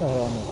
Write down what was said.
からあの